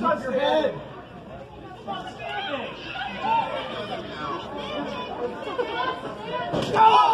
Touch your head. Go!